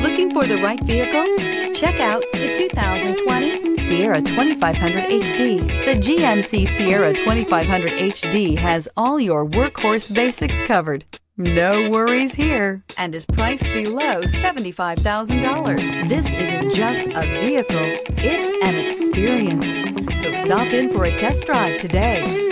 Looking for the right vehicle? Check out the 2020 Sierra 2500 HD. The GMC Sierra 2500 HD has all your workhorse basics covered. No worries here and is priced below $75,000. This isn't just a vehicle, it's an experience. So stop in for a test drive today.